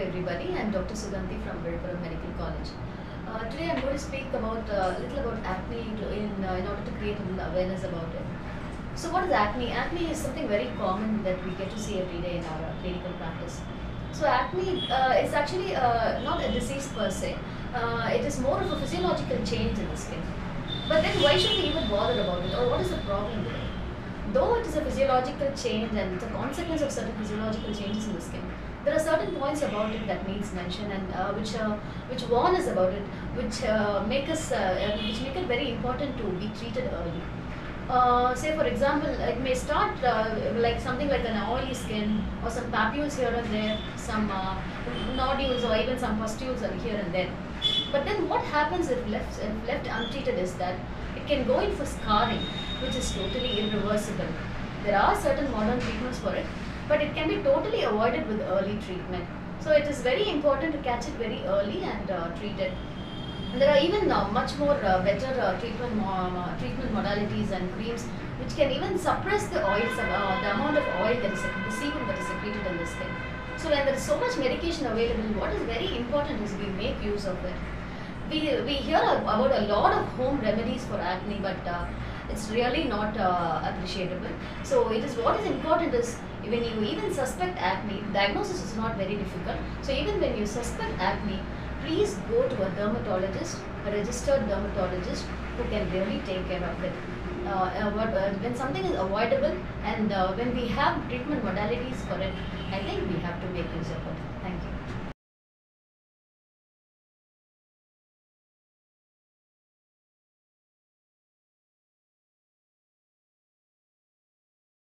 everybody. I'm Dr. Suganthy from Villupuram Medical College. Uh, today I'm going to speak about uh, a little about acne in, uh, in order to create awareness about it. So what is acne? Acne is something very common that we get to see every day in our uh, clinical practice. So acne uh, is actually uh, not a disease per se. Uh, it is more of a physiological change in the skin. But then why should we even bother about it or what is the problem with it? Though it is a physiological change and it's a consequence of certain physiological changes in the skin, there are certain points about it that needs mention and uh, which uh, which warn us about it, which uh, make us uh, uh, which make it very important to be treated early. Uh, say for example, it may start like something like an oily skin or some papules here and there, some nodules or even some pustules here and there. But then what happens if left if left untreated is that can go in for scarring, which is totally irreversible. There are certain modern treatments for it, but it can be totally avoided with early treatment. So it is very important to catch it very early and uh, treat it. And there are even uh, much more uh, better uh, treatment uh, treatment modalities and creams which can even suppress the oil, uh, the amount of oil that is the sebum that is secreted in the skin. So when there is so much medication available, what is very important is we make use of it. We, we hear about a lot of home remedies for acne, but uh, it's really not uh, appreciable. So it is what is important is when you even suspect acne, diagnosis is not very difficult. So even when you suspect acne, please go to a dermatologist, a registered dermatologist who can really take care of it. Uh, uh, when something is avoidable and uh, when we have treatment modalities for it, I think we have to make use of it.